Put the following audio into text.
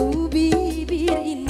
Bu bir,